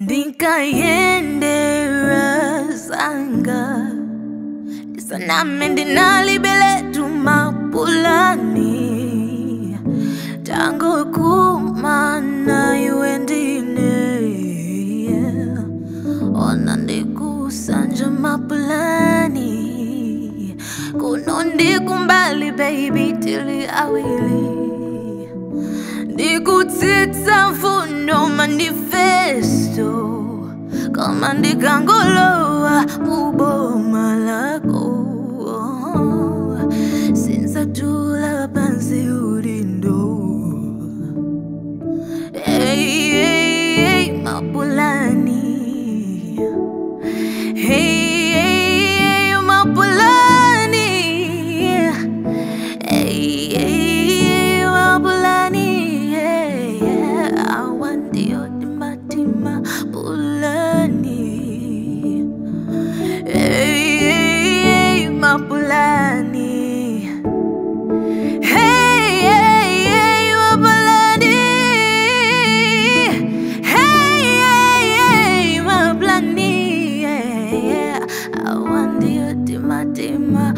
ndikayendera zanga ndisaname ndinalibele tumapulani tangokumana iwe ndine yeah. ona ndikusanja mapulani. Kuno ndikumbali baby tili awili Nikutitsa mfuno manifesto. Kama ndikangolowa muboma lako sinzatula pansi ulindo. Hey, hey, hey, mapulani. Hey. Mapulani. Hey, hey, hey Mapulani Hey, hey, hey Hey, hey, hey yeah, yeah I want you, Dima, Dima